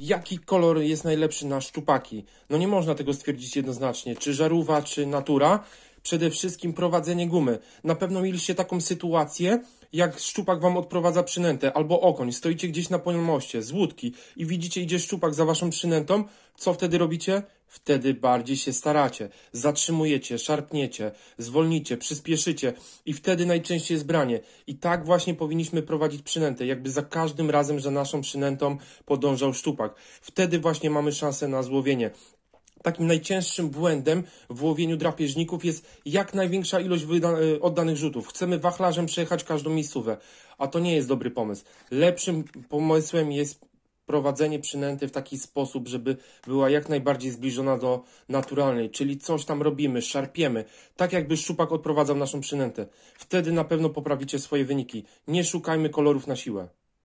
Jaki kolor jest najlepszy na szczupaki? No nie można tego stwierdzić jednoznacznie. Czy żarówka, czy natura? Przede wszystkim prowadzenie gumy. Na pewno mieliście taką sytuację, jak szczupak wam odprowadza przynętę, albo okoń, stoicie gdzieś na pomoście, z łódki i widzicie, idzie szczupak za waszą przynętą, co wtedy robicie? Wtedy bardziej się staracie, zatrzymujecie, szarpniecie, zwolnicie, przyspieszycie i wtedy najczęściej jest branie. I tak właśnie powinniśmy prowadzić przynętę, jakby za każdym razem za naszą przynętą podążał szczupak. Wtedy właśnie mamy szansę na złowienie. Takim najcięższym błędem w łowieniu drapieżników jest jak największa ilość e, oddanych rzutów. Chcemy wachlarzem przejechać każdą miejscówę, a to nie jest dobry pomysł. Lepszym pomysłem jest prowadzenie przynęty w taki sposób, żeby była jak najbardziej zbliżona do naturalnej, czyli coś tam robimy, szarpiemy, tak jakby szczupak odprowadzał naszą przynętę. Wtedy na pewno poprawicie swoje wyniki. Nie szukajmy kolorów na siłę.